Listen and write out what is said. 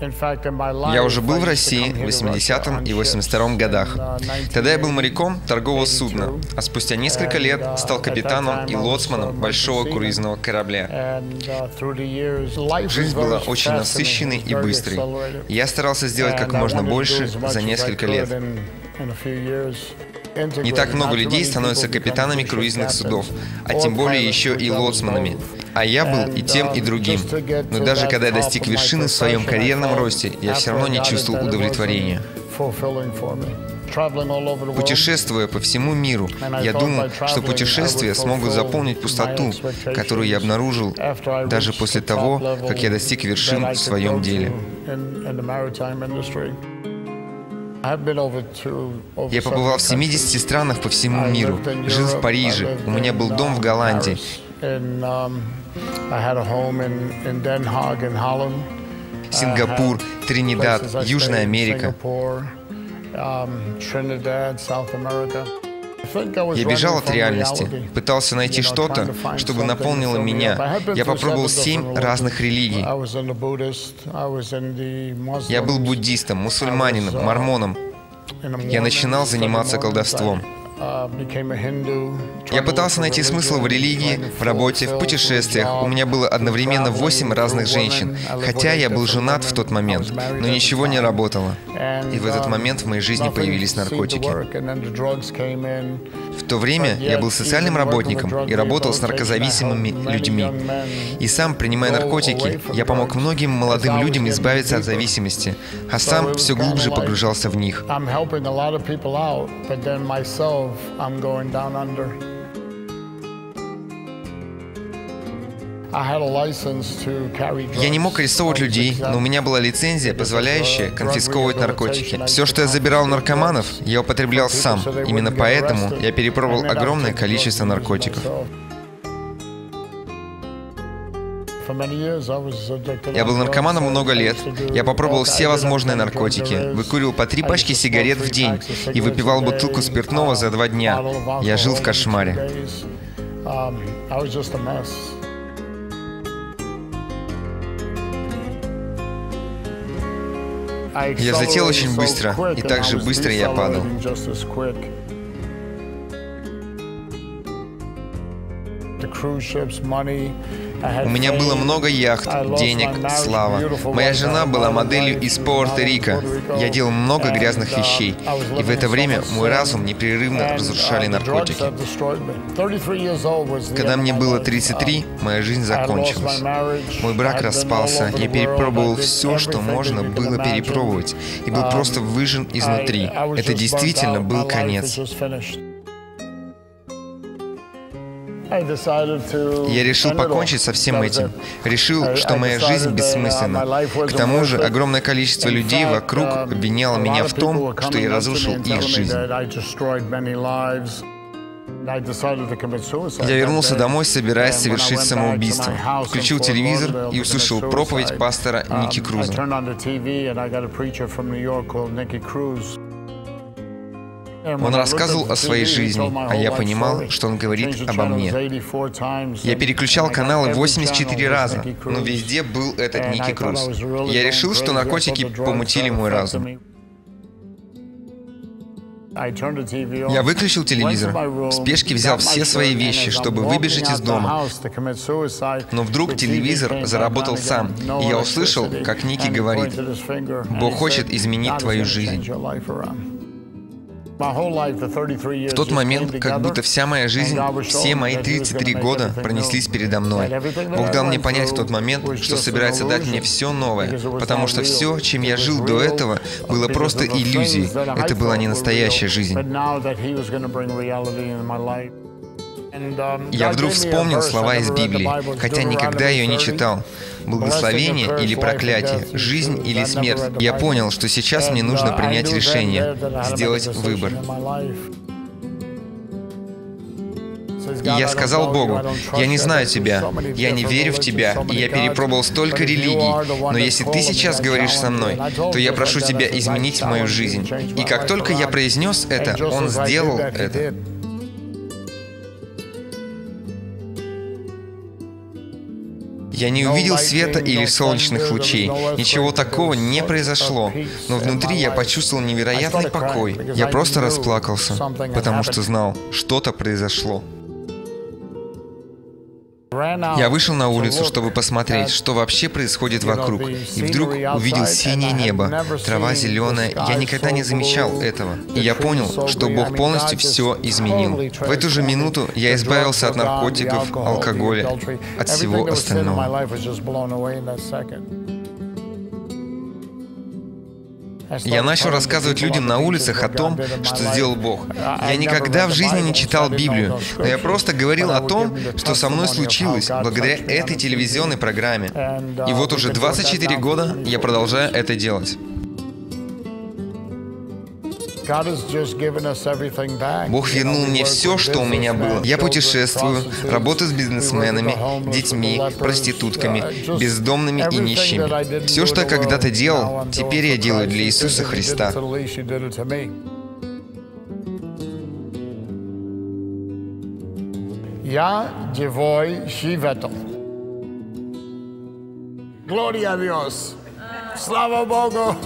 Я уже был в России в 80-м и 82-м годах. Тогда я был моряком торгового судна, а спустя несколько лет стал капитаном и лоцманом большого круизного корабля. Жизнь была очень насыщенной и быстрой. Я старался сделать как можно больше за несколько лет. Не так много людей становятся капитанами круизных судов, а тем более еще и лоцманами. А я был и тем, и другим. Но даже когда я достиг вершины в своем карьерном росте, я все равно не чувствовал удовлетворения. Путешествуя по всему миру, я думал, что путешествия смогут заполнить пустоту, которую я обнаружил даже после того, как я достиг вершин в своем деле. Я побывал в 70 странах по всему миру, жил в Париже, у меня был дом в Голландии. Сингапур, Тринидад, Южная Америка. Я бежал от реальности, пытался найти что-то, чтобы наполнило меня. Я попробовал семь разных религий. Я был буддистом, мусульманином, мормоном. Я начинал заниматься колдовством. Я пытался найти смысл в религии, в работе, в путешествиях. У меня было одновременно восемь разных женщин, хотя я был женат в тот момент, но ничего не работало. И в этот момент в моей жизни появились наркотики. В то время я был социальным работником и работал с наркозависимыми людьми. И сам, принимая наркотики, я помог многим молодым людям избавиться от зависимости, а сам все глубже погружался в них. I'm going down under. Я не мог арестовывать людей, но у меня была лицензия, позволяющая конфисковывать наркотики. Все, что я забирал у наркоманов, я употреблял сам. Именно поэтому я перепробовал огромное количество наркотиков. Я был наркоманом много лет. Я попробовал все возможные наркотики. Выкуривал по три пачки сигарет в день и выпивал бутылку спиртного за два дня. Я жил в кошмаре. Я взлетел очень быстро, и так же быстро я падал. У меня было много яхт, денег, слава. Моя жена была моделью из Пуэрто-Рико. Я делал много грязных вещей. И в это время мой разум непрерывно разрушали наркотики. Когда мне было 33, моя жизнь закончилась. Мой брак распался. Я перепробовал все, что можно было перепробовать. И был просто выжжен изнутри. Это действительно был конец. Я решил покончить со всем этим. Решил, что моя жизнь бессмысленна. К тому же огромное количество людей вокруг um, обвиняло меня в том, что я разрушил их жизнь. Я вернулся домой, собираясь совершить самоубийство. Включил телевизор и услышал проповедь пастора um, Ники Круза. Он рассказывал о своей жизни, а я понимал, что он говорит обо мне. Я переключал каналы 84 раза, но везде был этот Ники Круз. Я решил, что наркотики помутили мой разум. Я выключил телевизор, в спешке взял все свои вещи, чтобы выбежать из дома. Но вдруг телевизор заработал сам, и я услышал, как Ники говорит, «Бог хочет изменить твою жизнь». В тот момент, как будто вся моя жизнь, все мои 33 года пронеслись передо мной. Бог дал мне понять в тот момент, что собирается дать мне все новое, потому что все, чем я жил до этого, было просто иллюзией. Это была не настоящая жизнь. Я вдруг вспомнил слова из Библии, хотя никогда ее не читал. Благословение или проклятие, жизнь или смерть. Я понял, что сейчас мне нужно принять решение, сделать выбор. И я сказал Богу, я не знаю Тебя, я не верю в Тебя, и я перепробовал столько религий, но если Ты сейчас говоришь со мной, то я прошу Тебя изменить мою жизнь. И как только я произнес это, Он сделал это. Я не увидел света или солнечных лучей. Ничего такого не произошло. Но внутри я почувствовал невероятный покой. Я просто расплакался, потому что знал, что-то произошло. Я вышел на улицу, чтобы посмотреть, что вообще происходит вокруг, и вдруг увидел синее небо, трава зеленая. Я никогда не замечал этого. И я понял, что Бог полностью все изменил. В эту же минуту я избавился от наркотиков, алкоголя, от всего остального. Я начал рассказывать людям на улицах о том, что сделал Бог. Я никогда в жизни не читал Библию, но я просто говорил о том, что со мной случилось благодаря этой телевизионной программе. И вот уже 24 года я продолжаю это делать. Бог вернул мне все, что у меня было. Я путешествую, работаю с бизнесменами, детьми, проститутками, бездомными и нищими. Все, что я когда-то делал, теперь я делаю для Иисуса Христа. Я девой Шиветл. Глория Диос. Слава Богу!